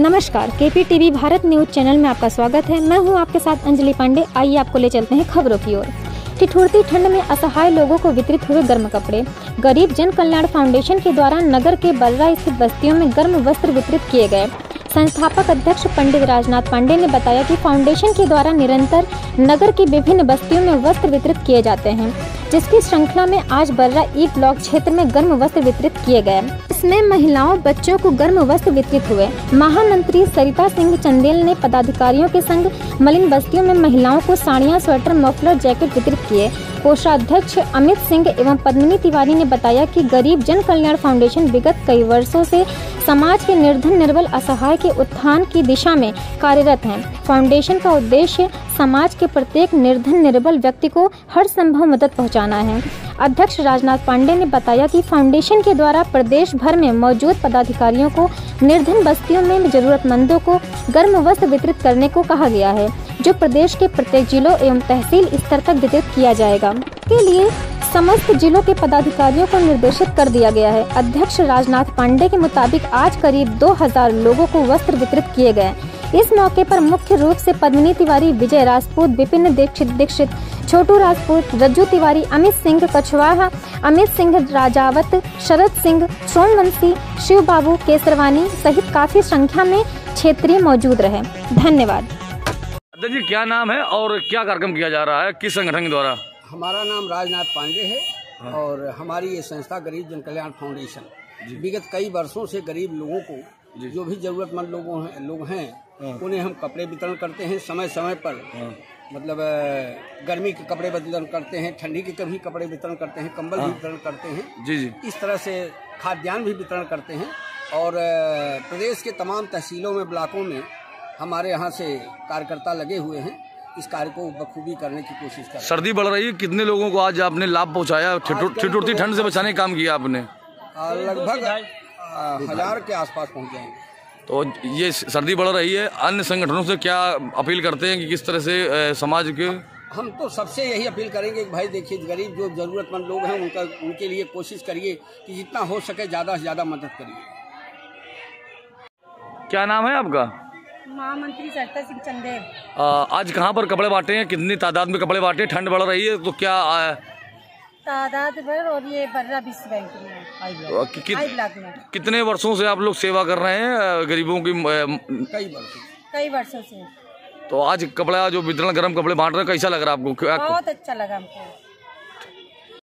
नमस्कार KP TV Bharat news channel में आपका स्वागत है। मैं हूँ आपके साथ अंजलि पांडे। आइए आपको ले चलते हैं खबरों की ओर। ठिठुरती ठंड में असहाय लोगों को वितरित हुए गर्म कपड़े। गरीब जन कल्याण फाउंडेशन के द्वारा नगर के बर्रा स्थित बस्तियों में गर्म वस्त्र वितरित किए गए। संस्थापक अध्यक्ष पंडित राजनाथ पांडे ने बताया कि फाउंडेशन के द्वारा निरंतर नगर की विभिन्न बस्तियों में वस्त्र वितरित किए जाते हैं, जिसकी श्रृंखला में आज बर्रा ई ब्लॉक क्षेत्र में गर्म वस्त्र वितरित किए गए। इसमें महिलाओं, बच्चों को गर्म वस्त्र वितरित हुए। महामंत्री सरिता सिंह चंदेल ने पदाधिकारियों के संग मलिन बस्तियों में महिलाओं को साड़ियाँ, स्वेटर, मफलर, जैकेट वितरित किए। कोषाध्यक्ष अमित सिंह एवं पद्मिनी तिवारी ने बताया कि गरीब जन कल्याण फाउंडेशन विगत कई वर्षों से समाज के निर्धन, निर्बल, असहाय के उत्थान की दिशा में कार्यरत है। फाउंडेशन का उद्देश्य समाज के प्रत्येक निर्धन, निर्बल व्यक्ति को हर संभव मदद पहुंचाना है। अध्यक्ष राजनाथ पांडे ने बताया कि फाउंडेशन के द्वारा प्रदेश भर में मौजूद पदाधिकारियों को निर्धन बस्तियों में जरूरतमंदों को गर्म वस्त्र वितरित करने को कहा गया है, जो प्रदेश के प्रत्येक जिलों एवं तहसील स्तर तक वितरित किया जाएगा। के लिए समस्त जिलों के पदाधिकारियों को निर्देशित कर दिया गया है। अध्यक्ष राजनाथ पांडे के मुताबिक आज करीब 2000 लोगों को वस्त्र वितरित किए गए। इस मौके पर मुख्य रूप से पद्मिनी तिवारी विजय राजपूत विपिन दीक्षित दीक्षित छोटू राजपूत रज्जू तिवारी अमित सिंह कछवाहा अमित सिंह राजावत शरद सिंह सोमवंशी शिव बाबू केसरवानी सहित काफ़ी संख्या में क्षेत्रीय मौजूद रहे। धन्यवाद। अध्यक्ष जी क्या नाम है और क्या कार्यक्रम किया जा रहा है? किस संगठन के द्वारा? हमारा नाम राजनाथ पांडे है और हमारी ये संस्था गरीब जन कल्याण फाउंडेशन विगत कई वर्षों से गरीब लोगों को जो। भी जरूरतमंद लोगों हैं लोग हैं उन्हें हम कपड़े वितरण करते हैं समय समय पर मतलब गर्मी के कपड़े वितरण करते हैं ठंडी के कभी कपड़े वितरण करते हैं कंबल भी वितरण करते हैं। जी जी। इस तरह से खाद्यान्न भी वितरण करते हैं। और प्रदेश के तमाम तहसीलों में ब्लॉकों में हमारे यहाँ से कार्यकर्ता लगे हुए हैं। इस कार्य को बखूबी करने की कोशिश कर सर्दी बढ़ रही है कितने लोगों को आज आपने लाभ पहुँचाया? ठिठुरती ठंड से बचाने का काम किया आपने। लगभग हज़ार के आसपास पहुँच जाएँगे तो ये सर्दी बढ़ रही है। अन्य संगठनों से क्या अपील करते हैं कि किस तरह से समाज के? हम तो सबसे यही अपील करेंगे कि भाई देखिए गरीब जो जरूरतमंद लोग हैं उनका उनके लिए कोशिश करिए कि जितना हो सके ज़्यादा से ज़्यादा मदद करिए। क्या नाम है आपका? महामंत्री सरिता सिंह चंदेल। अ, आज कहाँ पर कपड़े बांटे हैं? कितनी तादाद में कपड़े बांटे? ठंड बढ़ रही है तो क्या अ, तादाद भर और ये बर्रा विश्व बैंक में आई कि, कि, में। कितने वर्षों से आप लोग सेवा कर रहे हैं गरीबों की कई वर्षों कई वर्षों से। तो आज कपड़ा जो वितरण गर्म कपड़े बांट रहे हैं कैसा लग रहा है आपको? बहुत अच्छा लगा हमको।